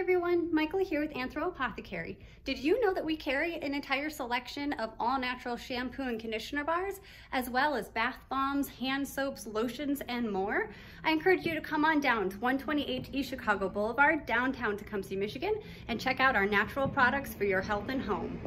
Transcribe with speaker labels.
Speaker 1: everyone, Michael here with Anthro Apothecary. Did you know that we carry an entire selection of all natural shampoo and conditioner bars, as well as bath bombs, hand soaps, lotions, and more? I encourage you to come on down to 128 East Chicago Boulevard, downtown Tecumseh, Michigan, and check out our natural products for your health and home.